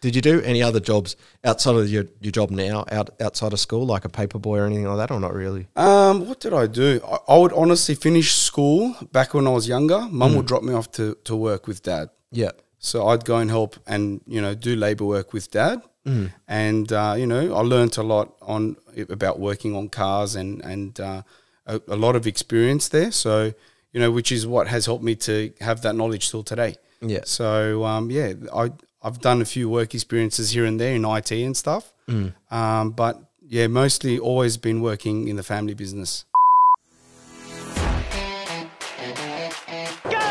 Did you do any other jobs outside of your, your job now, out outside of school, like a paper boy or anything like that, or not really? Um, what did I do? I, I would honestly finish school back when I was younger. Mum would drop me off to, to work with dad. Yeah. So I'd go and help and you know do labor work with dad, and uh, you know I learnt a lot on about working on cars and and uh, a, a lot of experience there. So you know which is what has helped me to have that knowledge till today. Yeah. So um, yeah, I I've done a few work experiences here and there in IT and stuff, um, but yeah, mostly always been working in the family business. Go, go,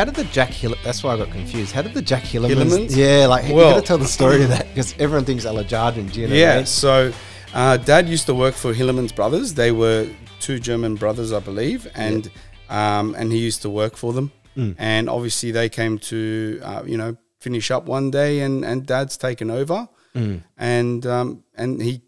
How did the Jack Hill? That's why I got confused. How did the Jack Hillermans? Hillermans? Yeah, like you Well- got to tell the story of that because everyone thinks Ella Jardin. Do you know? Yeah, right? so uh, Dad used to work for Hillerman's brothers. They were two German brothers, I believe, and um, and he used to work for them. And obviously, they came to uh, you know finish up one day, and and Dad's taken over, and um, and he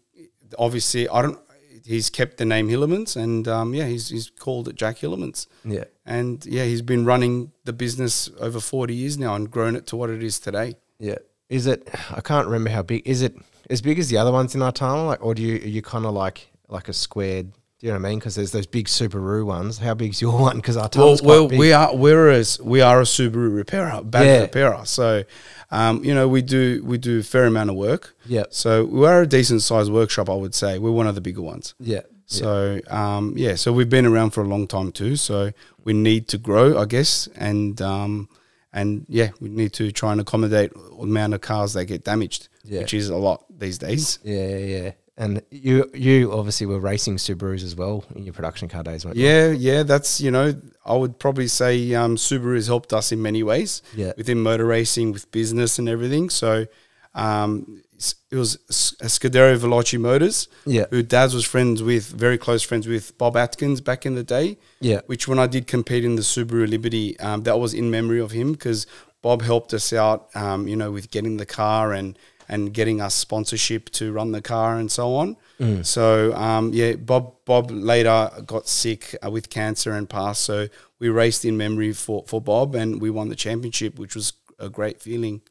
obviously I don't. He's kept the name Hillermans, and um, yeah, he's he's called it Jack Hillermans. Yeah. And yeah, he's been running the business over forty years now, and grown it to what it is today. Yeah. Is it? I can't remember how big. Is it as big as the other ones in Artana? Like, or do you are you kind of like like a squared? Do you know what I mean? Because there's those big Subaru ones. How big's your one? Because our Well, well, we are we're a, we are a Subaru repairer, bad Yeah. repairer. So, um, you know, we do we do a fair amount of work. Yeah. So we are a decent sized workshop, I would say. We're one of the bigger ones. yeah. So um, yeah, so we've been around for a long time too. So we need to grow, I guess, and um, and yeah, we need to try and accommodate the amount of cars that get damaged, Yeah. which is a lot these days. Yeah, yeah, yeah. And you, you obviously were racing Subarus as well in your production car days, weren't you? Yeah, yeah, that's you know, I would probably say um, Subaru has helped us in many ways. Yeah. within motor racing, with business and everything. So, um, it was uh, Scuderia Veloce Motors. Yeah. who Daz was friends with, very close friends with Bob Atkins back in the day. Yeah. which when I did compete in the Subaru Liberty, um, that was in memory of him because Bob helped us out, um, you know, with getting the car and and getting us sponsorship to run the car and so on. So um, yeah, Bob Bob later got sick uh, with cancer and passed. So we raced in memory for for Bob and we won the championship, which was a great feeling.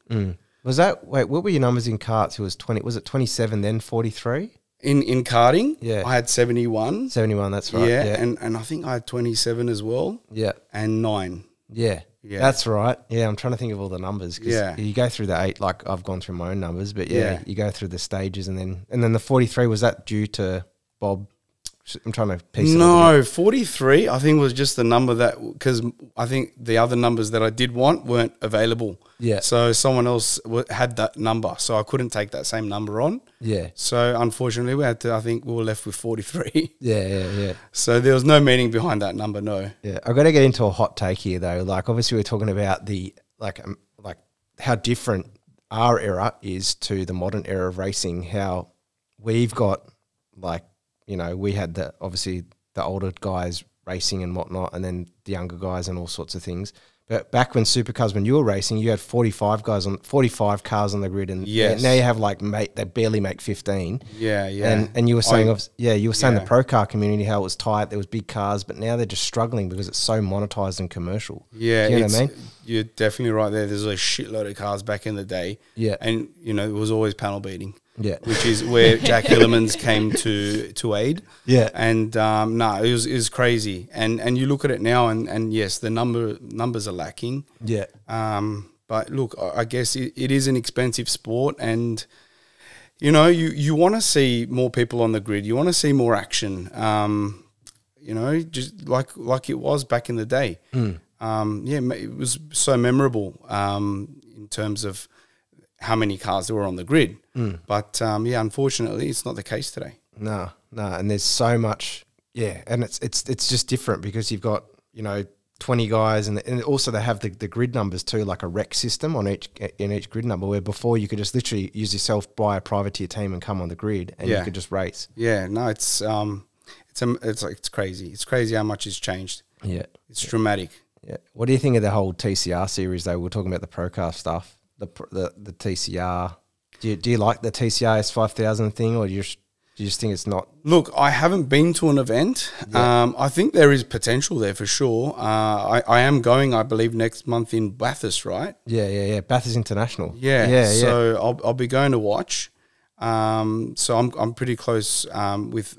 Was that wait? What were your numbers in karts? It was twenty. Was it twenty seven then forty three? In in karting, Yeah. I had seventy one. Seventy one. That's right. yeah, Yeah. and and I think I had twenty seven as well, yeah. and nine. Yeah. Yeah. That's right. Yeah, I'm trying to think of all the numbers. Yeah. you go through the eight. Like I've gone through my own numbers, but yeah, Yeah. you go through the stages, and then and then the 43 was that due to Bob? I'm trying to piece. it. No, 43, I think was just the number that, because I think the other numbers that I did want weren't available. Yeah. So someone else w- had that number. So I couldn't take that same number on. Yeah. So unfortunately, we had to, I think we were left with 43. Yeah. Yeah. Yeah. so there was no meaning behind that number, no. Yeah, I've got to get into a hot take here though. Like, obviously, we're talking about the like, um, like how different our era is to the modern era of racing. How we've got like, you know, we had the obviously the older guys racing and whatnot, and then the younger guys and all sorts of things. But back when supercars, when you were racing, you had forty five guys on forty five cars on the grid, and Yes. now you have like mate, they barely make fifteen. Yeah, yeah. And and you were saying, I- of yeah, you were saying yeah. the pro car community how it was tight. There was big cars, but now they're just struggling because it's so monetized and commercial. Yeah, Do you know what I mean? You're definitely right there. There's a shitload of cars back in the day. Yeah. And, you know, it was always panel beating. Yeah. Which is where Jack Hillermans came to to aid. Yeah. And um, no, it was it was crazy. And and you look at it now and, and yes, the number numbers are lacking. Yeah, Um, but look, I guess it, it is an expensive sport, and you know, you you want to see more people on the grid. You want to see more action. Um, you know, just like like it was back in the day. Um, yeah, it was so memorable um, in terms of how many cars there were on the grid. But um, yeah, unfortunately, it's not the case today. no, no, and there's so much. Yeah, and it's it's it's just different because you've got you know. 20 guys and, and also they have the, the grid numbers too like a rec system on each in each grid number where before you could just literally use yourself buy a privateer team and come on the grid and you could just race Yeah, no, it's um, it's um, it's like it's crazy. It's crazy how much has changed. yeah It's dramatic. Yeah. What do you think of the whole TCR series though? We're talking about the Procar stuff, the the, the TCR Do you, do you like the TCR S five thousand thing, or do you just, do you just think it's not? Look, I haven't been to an event. Um, I think there is potential there for sure. Uh, I, I am going, I believe, next month in Bathurst, right? Yeah, yeah, yeah. Bathurst International. Yeah. yeah, yeah. So I'll, I'll be going to watch. Um, so I'm, I'm pretty close um, with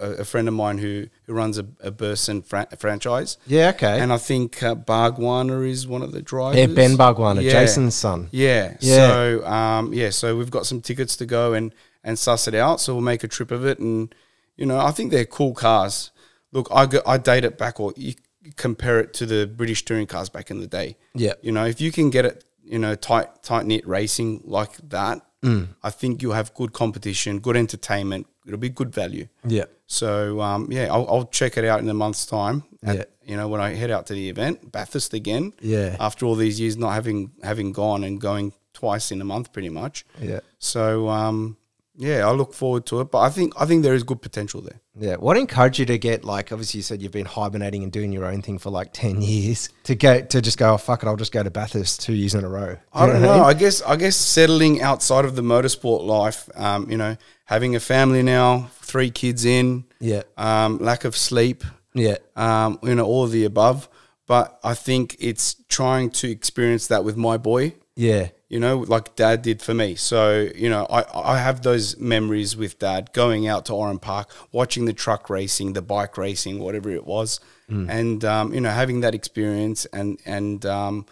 a, a friend of mine who, who runs a, a Burson fran- franchise. yeah, okay. And I think uh, Bargwanna is one of the drivers. yeah, Ben Bargwanna, Yeah. Jason's son. Yeah. Yeah. So um, yeah, so we've got some tickets to go and and suss it out. So we'll make a trip of it, and you know, I think they're cool cars. Look, I go, I date it back, or you compare it to the British touring cars back in the day. Yeah. You know, if you can get it, you know, tight tight knit racing like that, Mm. I think you'll have good competition, good entertainment. It'll be good value. Yeah, So um, yeah, I'll, I'll check it out in a month's time. at- Yeah. You know, when I head out to the event, Bathurst again. Yeah. After all these years not having having gone and going twice in a month, pretty much. yeah, So um, yeah, I look forward to it. But I think I think there is good potential there. yeah. What encouraged you to get like? Obviously, you said you've been hibernating and doing your own thing for like ten years. To go to just go, oh, fuck it, I'll just go to Bathurst two years in a row. Do I don't know. mean? I guess I guess settling outside of the motorsport life. Um, you know, having a family now, three kids in. Yeah. Um, lack of sleep. Yeah, um, you know, all of the above. But I think it's trying to experience that with my boy, yeah, you know, like dad did for me. So, you know, I, I have those memories with dad going out to Oran Park, watching the truck racing, the bike racing, whatever it was. And, um, you know, having that experience and, and um,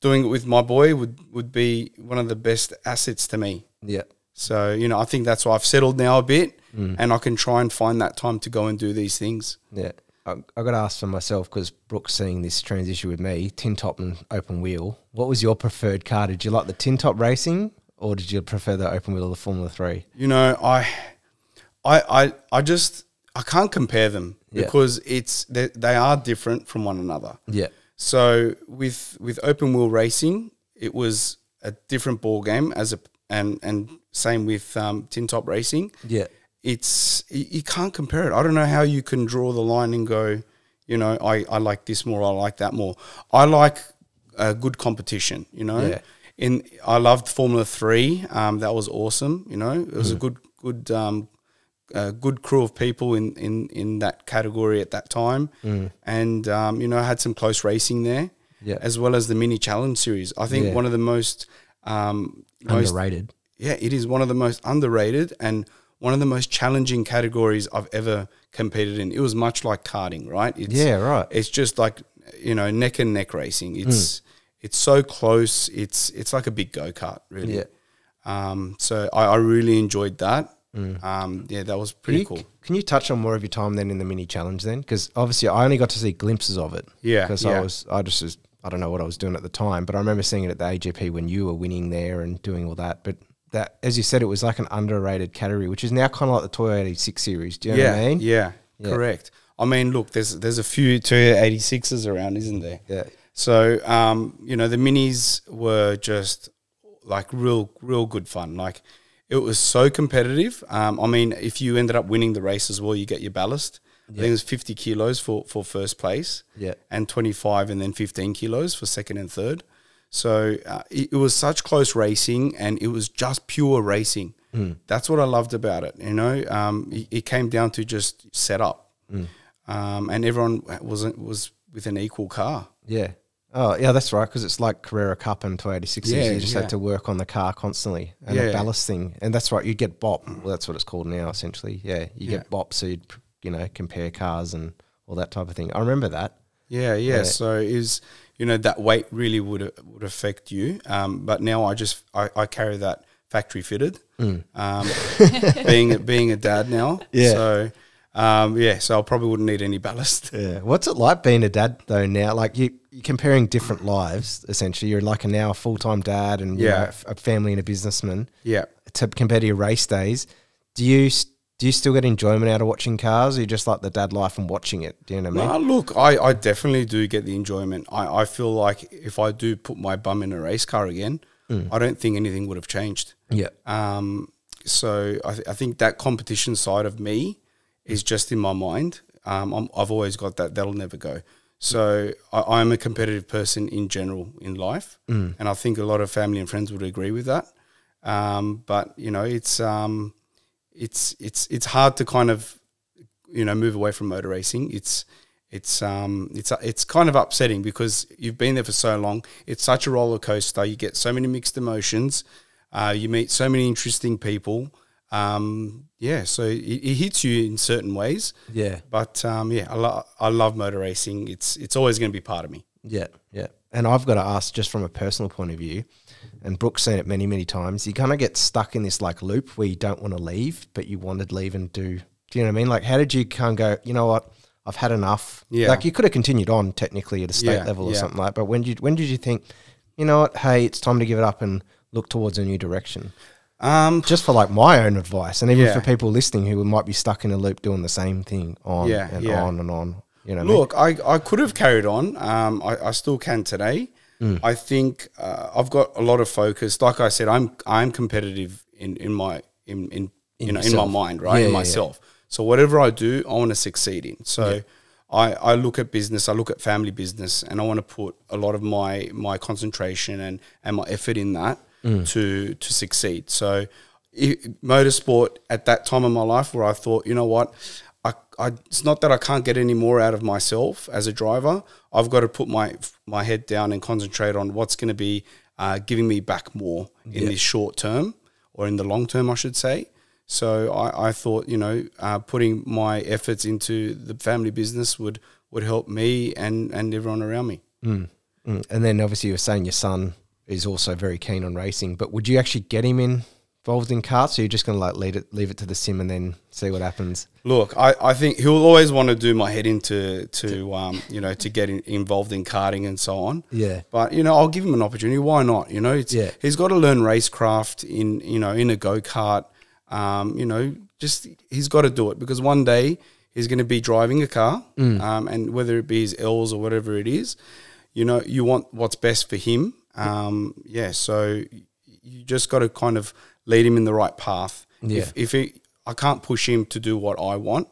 doing it with my boy would, would be one of the best assets to me. yeah. So, you know, I think that's why I've settled now a bit and I can try and find that time to go and do these things. Yeah. I, I got to ask for myself because Brooks seeing this transition with me, tin top and open wheel. What was your preferred car? Did you like the tin top racing or did you prefer the open wheel of the Formula Three? you know i i i, I just i can't compare them Yeah. because it's they, they are different from one another Yeah. so with with open wheel racing it was a different ball game as a and and same with um, tin top racing Yeah. It's you, can't compare it i don't know how you can draw the line and go you know i i like this more i like that more i like a good competition you know Yeah. in I loved Formula Three. Um, that was awesome. You know, it Mm. was a good good um, a good crew of people in, in, in that category at that time, and um, you know, I had some close racing there, Mm. Yeah. as well as the mini challenge series. I think Yeah. one of the most um, most Underrated. yeah, it is one of the most underrated and one of the most challenging categories I've ever competed in. It was much like karting, right? It's, Yeah, right. It's just like you know neck and neck racing. It's it's so close. It's it's like a big go kart, really. Yeah. Um, so I, I really enjoyed that. Um, yeah, that was Can pretty you, cool. can you touch on more of your time then in the mini challenge then? Because obviously I only got to see glimpses of it. Yeah, Because yeah. I was, I just was, I don't know what I was doing at the time, but I remember seeing it at the AGP when you were winning there and doing all that. But that, as you said, it was like an underrated category, which is now kind of like the Toyota 86 series. Do you know yeah, what I mean? yeah, Yeah. correct. I mean, look, there's there's a few Toyota 86s around, isn't there? Yeah. So, um, you know, the minis were just like real, real good fun. Like it was so competitive. Um, I mean, if you ended up winning the race as well, you get your ballast. Yeah. I think it was 50 kilos for, for first place. Yeah. And 25 and then 15 kilos for second and third. So uh, it, it was such close racing and it was just pure racing. That's what I loved about it. You know, um, it, it came down to just setup. Um, and everyone was, was with an equal car. Yeah. Oh, yeah, that's right. Because it's like Carrera Cup and Toyota 86. Yeah, you just yeah. had to work on the car constantly and Yeah. the ballast thing. And that's right. You get BOP. Well, that's what it's called now, essentially. Yeah. You Yeah. get BOP. So you'd, you know, compare cars and all that type of thing. I remember that. Yeah, yeah. Yeah. So is you know that weight really would would affect you. Um, but now I just I, I carry that factory fitted. Um, being being a dad now. Yeah. So um, yeah. So I probably wouldn't need any ballast. Yeah. What's it like being a dad though now? Like you, you're comparing different lives. Essentially, you're like a now a full time dad and you Yeah. know, f- a family and a businessman. Yeah. To compare to your race days, do you do you still get enjoyment out of watching cars? Or you just like the dad life and watching it? Do you know what I mean? No, look, I, I definitely do get the enjoyment. I, I feel like if I do put my bum in a race car again, I don't think anything would have changed. Yeah. Um, so I, th- I think that competition side of me is just in my mind. Um, I'm, I've always got that. That'll never go. So I, I'm a competitive person in general in life, and I think a lot of family and friends would agree with that. Um, but you know, it's um, it's it's it's hard to kind of you know move away from motor racing. It's it's um it's it's kind of upsetting because you've been there for so long. It's such a roller coaster. You get so many mixed emotions. Uh, you meet so many interesting people. Um, yeah, so it, it hits you in certain ways. Yeah. But um, yeah, I, lo- I love motor racing. It's it's always going to be part of me. Yeah, yeah. And I've got to ask, just from a personal point of view, and Brooke's seen it many, many times. You kind of get stuck in this like loop where you don't want to leave, but you want to leave and do. Do you know what I mean? Like, how did you kind of go? You know what? I've had enough. Yeah. Like you could have continued on technically at a state Yeah, level or yeah. something like. But when did you, when did you think? You know what? Hey, it's time to give it up and look towards a new direction. Um, Just for like my own advice, and even Yeah. for people listening who might be stuck in a loop doing the same thing on Yeah, and on and on. You know, what I mean? Look, I, I could have carried on. Um, I, I still can today. Mm. I think uh, I've got a lot of focus. Like I said, I'm I'm competitive in, in my in, in, In you know yourself. in my mind, right? Yeah, in yeah, myself. So whatever I do, I want to succeed in. So I, I look at business, I look at family business, and I want to put a lot of my my concentration and and my effort in that Mm. to to succeed. So i motorsport at that time of my life where I thought, you know what, I, I, it's not that I can't get any more out of myself as a driver. I've got to put my my head down and concentrate on what's going to be uh, giving me back more in this short term or in the long term, I should say. So I, I thought, you know, uh, putting my efforts into the family business would would help me and and everyone around me. Mm. And then obviously you were saying your son is also very keen on racing, but would you actually get him in, involved in karts? Or you're just going to like leave it, leave it to the sim and then see what happens? Look, I, I think he'll always want to do my head into to um, you know to get in, involved in karting and so on. Yeah. But you know, I'll give him an opportunity. Why not? You know, it's Yeah. he's got to learn racecraft in you know in a go kart. Um, you know, just he's got to do it because one day he's going to be driving a car, um, and whether it be his L's or whatever it is, you know, you want what's best for him. Um, yeah, so you just got to kind of lead him in the right path. Yeah. If, if he, I can't push him to do what I want,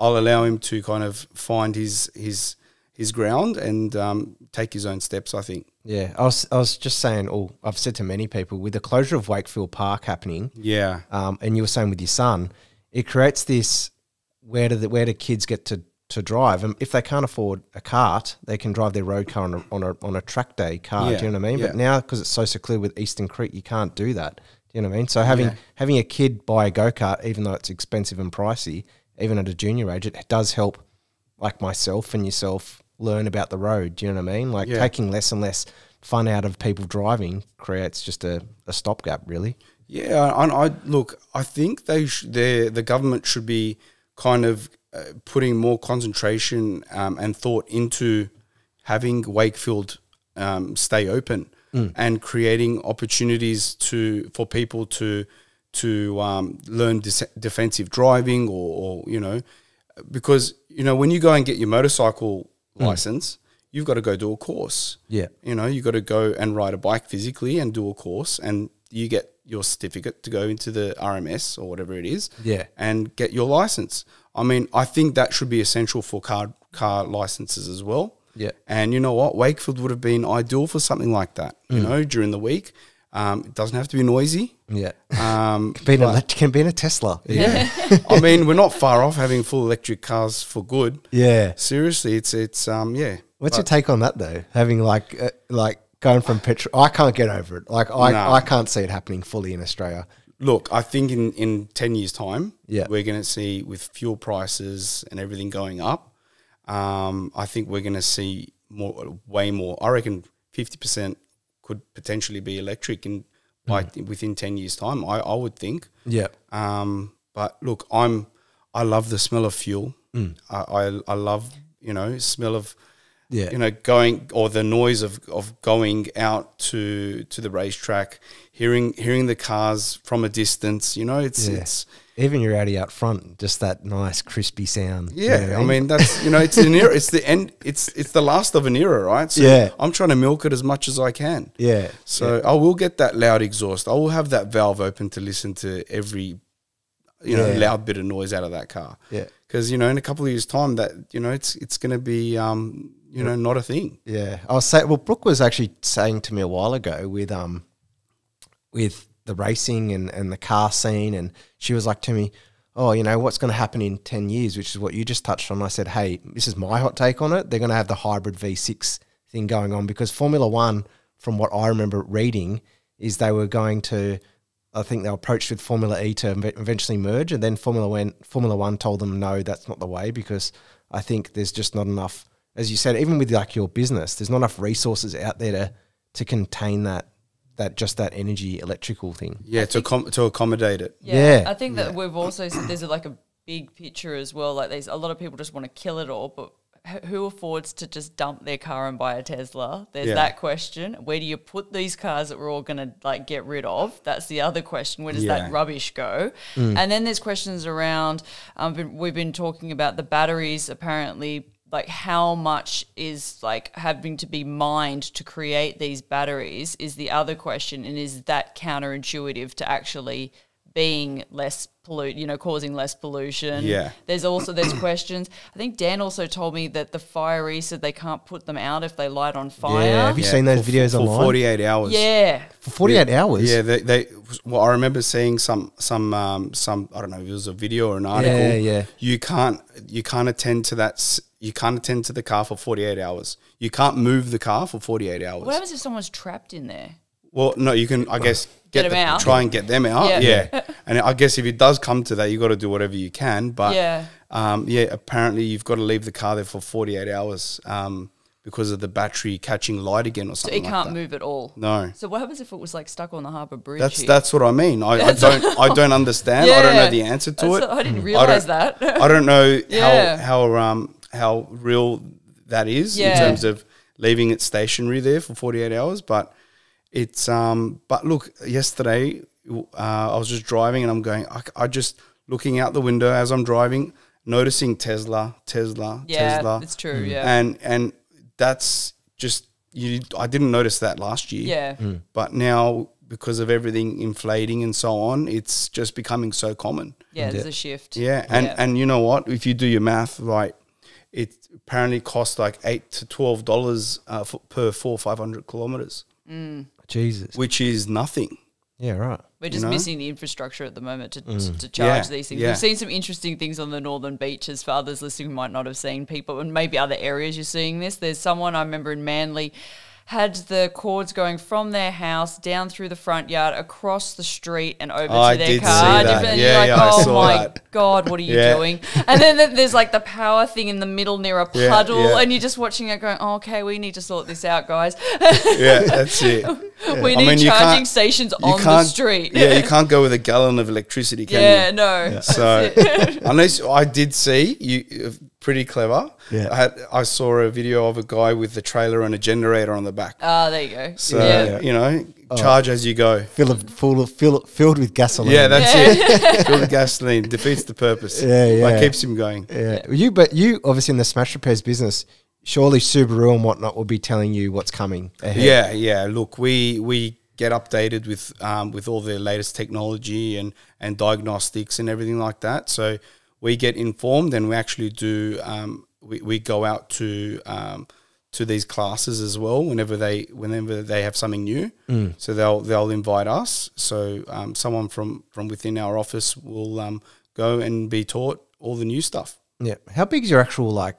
I'll allow him to kind of find his his his ground and um, take his own steps. I think. Yeah. I was, I was just saying, oh, I've said to many people with the closure of Wakefield Park happening, Yeah. um, and you were saying with your son, it creates this where do the, where do kids get to, to drive? And if they can't afford a kart, they can drive their road car on a, on a, on a track day car. Yeah, do you know what I mean? yeah. But now because it's so secluded with Eastern Creek, you can't do that. Do you know what I mean? So having having a kid buy a go kart, even though it's expensive and pricey, even at a junior age, it does help like myself and yourself learn about the road. Do you know what I mean? Like Yeah. taking less and less fun out of people driving creates just a, a stopgap, really. Yeah, and I look. I think they sh- the the government should be kind of uh, putting more concentration um, and thought into having Wakefield um, stay open and creating opportunities to for people to to um, learn defensive driving or, or you know because you know when you go and get your motorcycle license, you've got to go do a course. Yeah. You know, you've got to go and ride a bike physically and do a course, and you get your certificate to go into the RMS or whatever it is. Yeah. And get your license. I mean, I think that should be essential for car car licenses as well. Yeah. And you know what? Wakefield would have been ideal for something like that. You Mm. know, during the week. Um, it doesn't have to be noisy. Yeah. Um, Being a, but- elect- can be in a Tesla. Yeah. I mean, we're not far off having full electric cars for good. Yeah. Seriously, it's it's um yeah. What's your take on that though? Having like uh, like going from petrol, I can't get over it. Like I, No. I can't see it happening fully in Australia. Look, I think in, in 10 years' time, Yeah. we're going to see with fuel prices and everything going up, um, I think we're going to see more, way more. I reckon 50% could potentially be electric in by within 10 years' time, I, I would think. Yeah. Um, but look, I'm I love the smell of fuel. Mm. I, I I love you know smell of Yeah. you know going or the noise of, of going out to to the racetrack, hearing hearing the cars from a distance. You know, it's Yeah. it's Even your Audi out front, just that nice crispy sound. you yeah. know what I mean that's you know it's an era. It's the end. It's it's the last of an era, right? So Yeah. I'm trying to milk it as much as I can. yeah. So I will get that loud exhaust. I will have that valve open to listen to every, you know, Yeah. loud bit of noise out of that car. Yeah. Because you know, in a couple of years' time, that you know, it's it's going to be, um, you know, not a thing. Yeah, I was saying. Well, Brooke was actually saying to me a while ago with um, with the racing and, and the car scene. And she was like to me, Oh, you know, what's going to happen in 10 years, which is what you just touched on. I said, Hey, this is my hot take on it. They're going to have the hybrid V6 thing going on because Formula One, from what I remember reading, is they were going to, I think they were approached with Formula E to eventually merge. And then Formula One, Formula One told them, no, that's not the way because I think there's just not enough, as you said, even with like your business, there's not enough resources out there to, to contain that, that just that energy electrical thing. Yeah, to com- to accommodate it. Yeah. I think that we've also said there's a, like a big picture as well. Like there's a lot of people just want to kill it all, but who affords to just dump their car and buy a Tesla? There's Yeah. that question. Where do you put these cars that we're all going to like get rid of? That's the other question. Where does Yeah. that rubbish go? And then there's questions around. Um, we've been talking about the batteries. Apparently, like how much is like having to be mined to create these batteries is the other question, and is that counterintuitive to actually being less pollute, you know, causing less pollution. Yeah. There's also there's questions. I think Dan also told me that the fire said they can't put them out if they light on fire. Yeah. Have you seen those for, videos for online? 48 hours. Yeah. For 48 hours? Yeah, they, they well, I remember seeing some some um, some I don't know if it was a video or an article. Yeah, yeah. You can't you can't attend to that. You can't attend to the car for forty eight hours. You can't move the car for forty eight hours. What happens if someone's trapped in there? Well, no, you can I guess Get get, 'em the- out. Try and get them out. Yeah. Yeah, and I guess if it does come to that, you've got to do whatever you can. But Yeah. um, yeah, apparently you've got to leave the car there for forty eight hours um, because of the battery catching light again or So something. it can't like that. move at all. No. So what happens if it was like stuck on the harbour bridge? That's here? that's what I mean. I, I don't I don't understand. I don't know the answer to That's- it. I didn't realize don't- that. I don't know Yeah. how how um how real that is in terms of leaving it stationary there for 48 hours, but it's um but look, yesterday uh, I was just driving and I'm going I, I just looking out the window as I'm driving noticing Tesla, Tesla, yeah, Tesla. it's true. Yeah. And and that's just you I didn't notice that last year. yeah. But now, because of everything inflating and so on, it's just becoming so common. Yeah, there's a shift. Yeah, and Yeah. and you know what? If you do your math, right, it apparently costs like eight to twelve dollars uh, per four five hundred kilometers, Jesus. which is nothing. Yeah, right. We're just know? missing the infrastructure at the moment to, to, to charge Yeah, these things. yeah. We've seen some interesting things on the northern beaches. For others listening might not have seen people, and maybe other areas you're seeing this. There's someone I remember in Manly had the cords going from their house down through the front yard, across the street, and over I to their did see car. that. And Yeah, you're like, yeah, I oh my that. god, what are you Yeah. doing? And then there's like the power thing in the middle near a puddle, yeah. and you're just watching it going, oh, okay, we need to sort this out, guys. Yeah, that's it. we I need mean, charging stations on the street. Yeah, you can't go with a gallon of electricity, can Yeah, you? no. So unless I did see you, pretty clever. Yeah. I had I saw a video of a guy with the trailer and a generator on the back. Ah, there you go. So yeah. you know, charge as you go. Fill of, full of, fill, filled with gasoline. Yeah, that's it. Fill the gasoline defeats the purpose. Yeah, yeah. Like keeps him going. Yeah. You, but you obviously in the smash repairs business, surely Subaru and whatnot will be telling you what's coming ahead. Yeah, yeah. Look, we we get updated with um, with all the latest technology and and diagnostics and everything like that. So we get informed, and we actually do. Um, we, we go out to um, to these classes as well whenever they whenever they have something new. So they'll they'll invite us. So um, someone from from within our office will um, go and be taught all the new stuff. Yeah. How big is your actual like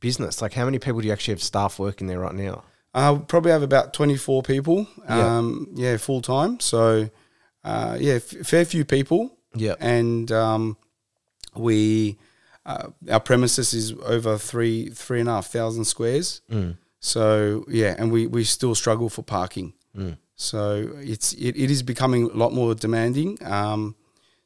business? Like, how many people do you actually have staff working there right now? Uh, we probably have about 24 people. Yeah. Um, yeah, full time. So, uh, yeah, f- fair few people. Yeah. And um, we, uh, our premises is over three, three and a half thousand squares. Mm. So, yeah, and we, we still struggle for parking. Mm. So it's, it, it is becoming a lot more demanding. Um,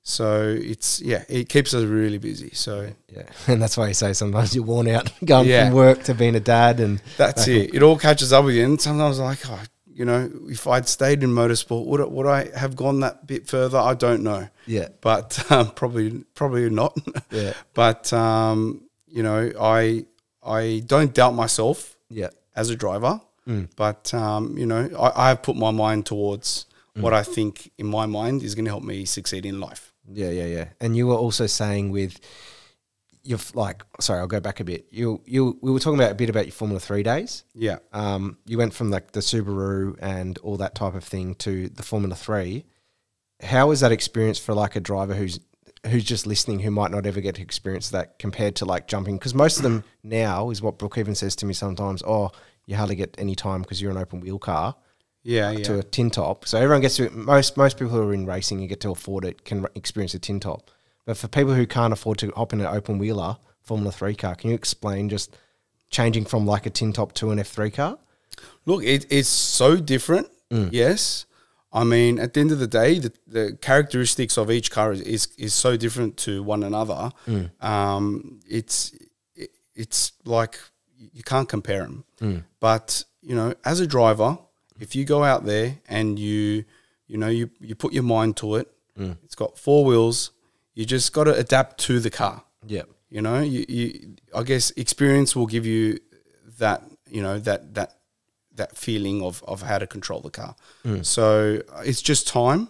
so it's, yeah, it keeps us really busy. So Yeah. And that's why you say sometimes you're worn out going Yeah. from work to being a dad and That's it. It all catches up with you. And sometimes I'm like, oh, you know, if I'd stayed in motorsport, would, I- would I have gone that bit further? I don't know. Yeah. But um, probably probably not. Yeah. but, um, you know, I I don't doubt myself yeah. as a driver. Mm. But, um, you know, I, I have put my mind towards what I think in my mind is going to help me succeed in life. Yeah, yeah, yeah. And you were also saying with your f- like, sorry, I'll go back a bit. You, you, we were talking about a bit about your Formula Three days. Yeah. Um, you went from like the Subaru and all that type of thing to the Formula Three. how is that experience for like a driver who's who's just listening who might not ever get to experience that compared to like jumping because most of them now is what Brooke even says to me sometimes oh you hardly get any time because you're an open wheel car Yeah, yeah. to a tin top so everyone gets to most most people who are in racing you get to afford it can experience a tin top but for people who can't afford to hop in an open wheeler Formula 3 car can you explain just changing from like a tin top to an F3 car Look, it, it's so different. Mm. Yes. I mean, at the end of the day, the, the characteristics of each car is, is, is so different to one another. Mm. Um, it's it, it's like you can't compare them. Mm. But you know, as a driver, if you go out there and you you know you you put your mind to it, it's got four wheels. You just got to adapt to the car. yeah You know, you, you I guess experience will give you that you know that that that feeling of of how to control the car. So uh, it's just time,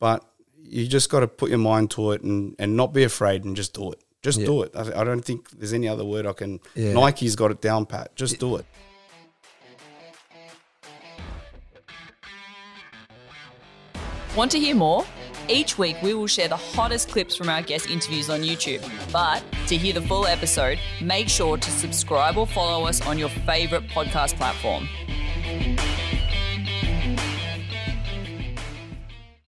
but you just got to put your mind to it and and not be afraid and just do it. Just do it. I, I don't think there's any other word I can. Yeah. Nike's got it down pat. Just do it. Want to hear more? Each week, we will share the hottest clips from our guest interviews on YouTube. But to hear the full episode, make sure to subscribe or follow us on your favorite podcast platform.